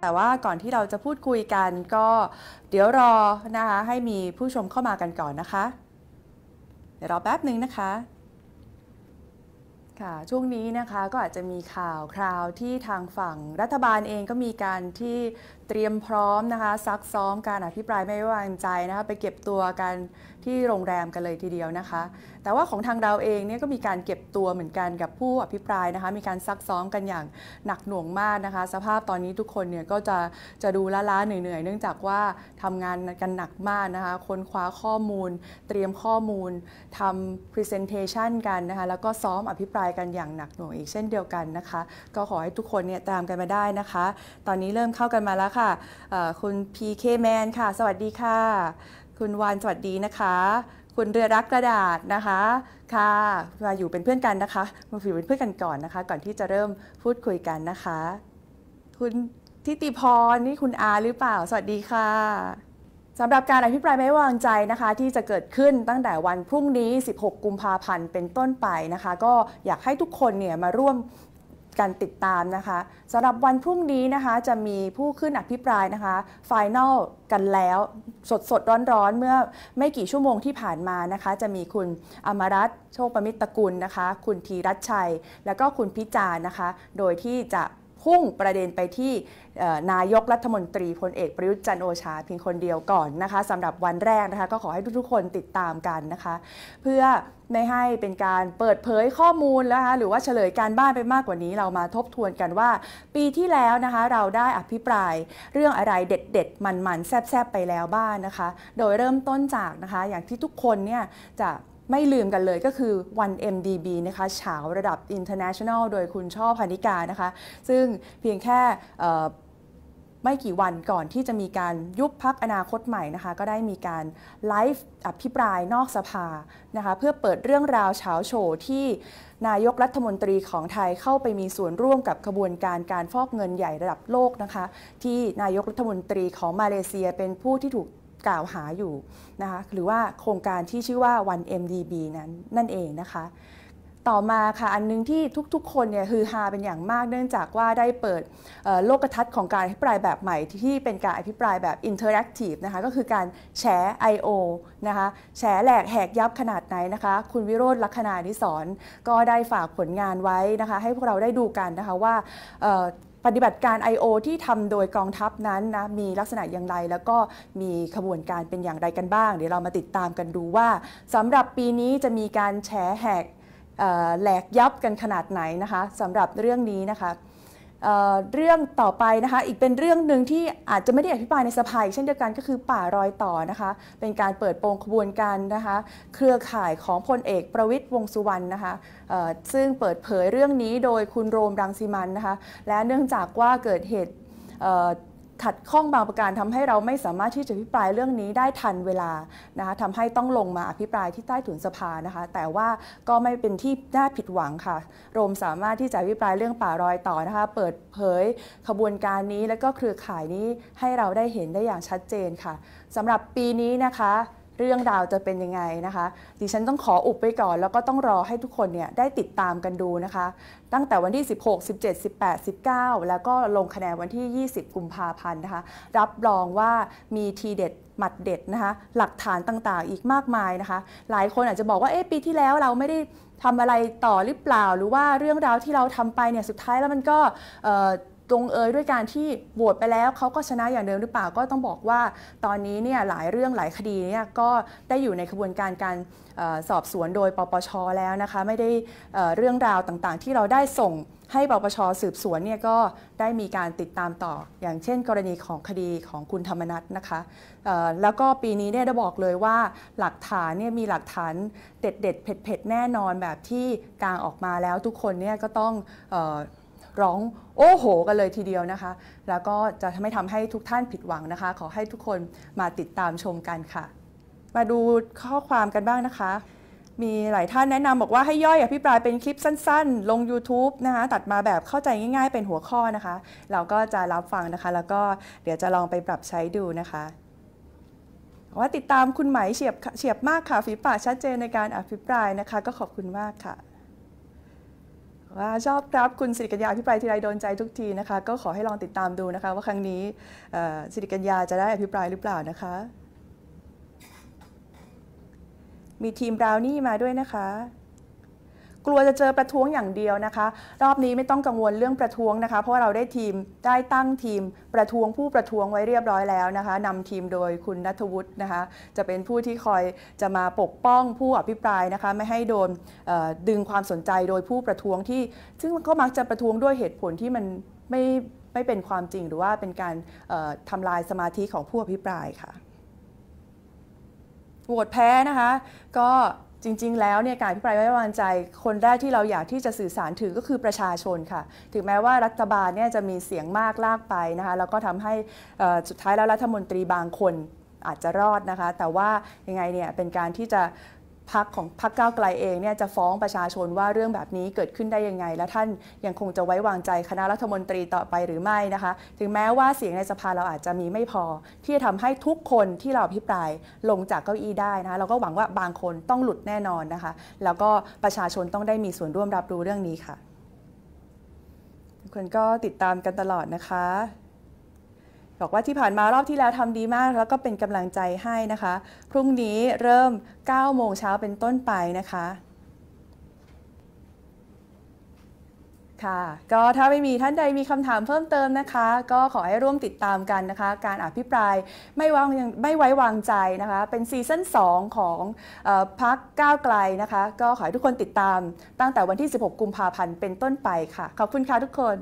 แต่ว่าก่อนที่เราจะพูดคุยกันก็เดี๋ยวรอนะคะให้มีผู้ชมเข้ามากันก่อนนะคะ เดี๋ยวรอแป๊บหนึ่งนะคะ ค่ะช่วงนี้นะคะก็อาจจะมีข่าวคราวที่ทางฝั่งรัฐบาลเองก็มีการที่เตรียมพร้อมนะคะ ซักซ้อมการอภิปรายไม่ไว้วางใจนะคะไปเก็บตัวกันที่โรงแรมกันเลยทีเดียวนะคะ แต่ว่าของทางเราเองเนี่ยก็มีการเก็บตัวเหมือนกันกับผู้อภิปรายนะคะ มีการซักซ้อมกันอย่างหนักหน่วงมากนะคะ สภาพตอนนี้ทุกคนเนี่ยก็จะจะดูล้าๆเหนื่อยๆ เนื่องจากว่าทำงานกันหนักมากนะคะค้นคว้าข้อมูล เตรียมข้อมูลทำ presentation กันนะคะแล้วก็ซ้อมอภิปรายกันอย่างหนักหน่วงอีกเช่นเดียวกันนะคะ ก็ขอให้ทุกคนเนี่ยตามกันมาได้นะคะ ตอนนี้เริ่มเข้ากันมาแล้วค่ะคุณ PK Man ค่ะ สวัสดีค่ะ คุณวานสวัสดีนะคะ คุณเรือรักกระดาษนะคะค่ะมาอยู่เป็นเพื่อนกันนะคะมาอยู่เป็นเพื่อนกันก่อนนะคะ ก่อนที่จะเริ่มพูดคุยกันนะคะ คุณทิติพรนี่คุณอาหรือเปล่า สวัสดีค่ะ สำหรับการอภิปรายไม่ไว้วางใจนะคะที่จะเกิดขึ้นตั้งแต่วันพรุ่งนี้ 16 กุมภาพันธ์เป็นต้นไปนะคะ ก็อยากให้ทุกคนเนี่ยมาร่วมกันติดตามนะคะสำหรับวันพรุ่งนี้นะคะจะมีผู้ขึ้นอภิปรายนะคะไฟแนลกันแล้วสดสดๆร้อนๆ เมื่อไม่กี่ชั่วโมงที่ผ่านมานะคะ จะมีคุณอมรัตโชคประมิตรกุลนะคะ คุณธีรัชชัย แล้วก็คุณพิจาร์นะคะ โดยที่จะ พุ่งประเด็นไปที่นายกรัฐมนตรีพลเอกประยุทธ์จันโอชาเพียงคนเดียวก่อนนะคะสำหรับวันแรกนะคะก็ขอให้ทุกๆคนติดตามกันนะคะ เพื่อไม่ให้เป็นการเปิดเผยข้อมูลนะคะหรือว่าเฉลยการบ้านไปมากกว่านี้ เรามาทบทวนกันว่า ปีที่แล้วนะคะเราได้อภิปรายเรื่องอะไรเด็ดๆมันๆแซบๆไปแล้วบ้างนนะคะ โดยเริ่มต้นจากนะคะ อย่างที่ทุกคนเนี่ยจะ ไม่ลืมกันเลยก็คือวัน MDB นะคะเฉาระดับ international โดยคุณช่อพานิกานะคะ ซึ่งเพียงแค่ไม่กี่วันก่อนที่จะมีการยุบพักอนาคตใหม่นะคะ ก็ได้มีการไลฟ์อภิปรายนอกสภานะคะ เพื่อเปิดเรื่องราวเฉาโฉที่นายกรัฐมนตรีของไทยเข้าไปมีส่วนร่วมกับขบวนการการฟอกเงินใหญ่ระดับโลกนะคะ ที่นายกรัฐมนตรีของมาเลเซียเป็นผู้ที่ถูก กล่าวหาอยู่นะคะหรือว่าโครงการที่ชื่อว่า 1MDB นั้นนั่นเองนะคะ ต่อมาค่ะอันนึงที่ทุกๆ คนเนี่ยฮือฮาเป็นอย่างมากเนื่องจากว่าได้เปิดโลกทัศน์ของการอภิปรายแบบใหม่ที่เป็นการอภิปรายแบบ interactive นะคะก็คือการแฉ I.O. นะคะแฉแหลกแหกยับขนาดไหนนะคะ คุณวิโรจน์ ลักขณาอดิศรก็ได้ฝากผลงานไว้นะคะ ให้พวกเราได้ดูกันนะคะว่า ปฏิบัติการ I.O. ที่ทำโดยกองทัพนั้นนะมีลักษณะอย่างไร แล้วก็มีขบวนการเป็นอย่างไรกันบ้าง เดี๋ยวเรามาติดตามกันดูว่าสำหรับปีนี้จะมีการแฉแหกแหลกยับกันขนาดไหนนะคะสำหรับเรื่องนี้นะคะ เรื่องต่อไปนะคะอีกเป็นเรื่องหนึ่งที่อาจจะไม่ได้อภิปรายในสภาอีกเช่นเดียวกันก็คือป่ารอยต่อนะคะเป็นการเปิดโปงขบวนการนะคะเครือข่ายของพลเอกประวิตยวงสุวรรณนะคะซึ่งเปิดเผยเรื่องนี้โดยคุณโรมรังสีมันนะคะและเนื่องจากว่าเกิดเหตุ ขัดข้องบางประการทำให้เราไม่สามารถที่จะอภิปรายเรื่องนี้ได้ทันเวลานะคะทำให้ต้องลงมาอภิปรายที่ใต้ถุนสภานะคะ แต่ว่าก็ไม่เป็นที่น่าผิดหวังค่ะ โรมสามารถที่จะอภิปรายเรื่องป่ารอยต่อนะคะ เปิดเผยขบวนการนี้และก็เครือข่ายนี้ให้เราได้เห็นได้อย่างชัดเจนค่ะสำหรับปีนี้นะคะ เรื่องราวจะเป็นยังไงนะคะ ดิฉันต้องขออุบไปก่อน แล้วก็ต้องรอให้ทุกคนเนี่ยได้ติดตามกันดูนะคะ ตั้งแต่วันที่ 16 17 18 19 แล้วก็ลงคะแนนวันที่ 20 กุมภาพันธ์นะคะ รับรองว่ามีทีเด็ดหมัดเด็ดนะคะหลักฐานต่างๆ อีกมากมายนะคะ หลายคนอาจจะบอกว่าเอ๊ะปีที่แล้วเราไม่ได้ทำอะไรต่อหรือเปล่า หรือว่าเรื่องราวที่เราทำไปเนี่ยสุดท้ายแล้วมันก็ ตรงเอยด้วยการที่โหวตไปแล้วเขาก็ชนะอย่างเดิมหรือเปล่าก็ต้องบอกว่าตอนนี้เนี่ยหลายเรื่องหลายคดีเนี่ยก็ได้อยู่ในกระบวนการการอสอบสวนโดยปปชแล้วนะคะไม่ได้เรื่องราวต่างๆ ที่เราได้ส่งให้ปปชสืบสวนเนี่ยก็ได้มีการติดตามต่อ อย่างเช่น กรณีของคดีของคุณธรรมนัฐนะคะแล้วก็ปีนี้เนี่ยได้บอกเลยว่าหลักฐานเนี่ยมีหลักฐานเด็ดๆเผ็ดๆแน่นอนแบบที่กลางออกมาแล้วทุกคนเนี่ยก็ต้องอ ร้องโอ้โห กันเลยทีเดียวนะคะ แล้วก็จะไม่ทำให้ทุกท่านผิดหวังนะคะ ขอให้ทุกคนมาติดตามชมกันค่ะ มาดูข้อความกันบ้างนะคะ มีหลายท่านแนะนำบอกว่าให้ย่อยอภิปรายเป็นคลิปสั้นๆ ลง YouTube นะคะตัดมาแบบเข้าใจง่ายๆ เป็นหัวข้อนะคะ เราก็จะรับฟังนะคะ แล้วก็เดี๋ยวจะลองไปปรับใช้ดูนะคะว่าติดตามคุณไหมเฉียบเฉียบมากค่ะฝีปากชัดเจนในการอภิปรายนะคะ ก็ขอบคุณมากค่ะ ว่าชอบครับคุณสิริกัญญาอภิปรายทีไรโดนใจทุกทีนะคะ ก็ขอให้ลองติดตามดูนะคะ ว่าครั้งนี้สิริกัญญาจะได้อภิปรายหรือเปล่านะคะ มีทีมบราวนี่มาด้วยนะคะ กลัวจะเจอประท้วงอย่างเดียวนะคะ รอบนี้ไม่ต้องกังวลเรื่องประท้วงนะคะ เพราะว่าเราได้ทีมได้ตั้งทีมประท้วงผู้ประท้วงไว้เรียบร้อยแล้วนะคะนำทีมโดยคุณนัทวุฒินะคะ จะเป็นผู้ที่คอยจะมาปกป้องผู้อภิปรายนะคะ ไม่ให้โดนดึงความสนใจโดยผู้ประท้วงที่ ซึ่งก็มักจะประท้วงด้วยเหตุผลที่มันไม่ไม่เป็นความจริงหรือว่าเป็นการทำลายสมาธิของผู้อภิปรายค่ะโหวตแพ้นะคะ ก็ จริงๆ แล้วเนี่ยการพิปรายไม่ไว้วางใจ คนแรกที่เราอยากที่จะสื่อสารถึงก็คือประชาชนค่ะ ถึงแม้ว่ารัฐบาลเนี่ยจะมีเสียงมากลากไปนะคะ แล้วก็ทำให้สุดท้ายแล้วรัฐมนตรีบางคนอาจจะรอดนะคะ แต่ว่ายังไงเนี่ยเป็นการที่จะ พักของพรรคก้าวไกลเองเนี่ยจะฟ้องประชาชนว่าเรื่องแบบนี้เกิดขึ้นได้ยังไง และท่านยังคงจะไว้วางใจคณะรัฐมนตรีต่อไปหรือไม่นะคะ ถึงแม้ว่าเสียงในสภาเราอาจจะมีไม่พอ ที่จะทำให้ทุกคนที่เราอภิปรายลงจากเก้าอี้ได้นะคะเราก็หวังว่าบางคนต้องหลุดแน่นอนนะคะ แล้วก็ประชาชนต้องได้มีส่วนร่วมรับรู้เรื่องนี้ค่ะทุกคนก็ติดตามกันตลอดนะคะ บอกว่าที่ผ่านมารอบที่แล้วทำดีมาก แล้วก็เป็นกำลังใจให้นะคะ พรุ่งนี้เริ่ม 9 โมงเช้าเป็นต้นไปนะคะค่ะก็ถ้าไม่มีท่านใดมีคำถามเพิ่มเติมนะคะ ก็ขอให้ร่วมติดตามกันนะคะ การอภิปรายไม่วางไม่ไว้วางใจนะคะ เป็นซีซั่น2 ของเออพักก้าวไกลนะคะ ก็ขอให้ทุกคนติดตามตั้งแต่วันที่ 16 กุมภาพันธ์เป็นต้นไปค่ะ ขอบคุณค่ะทุกคน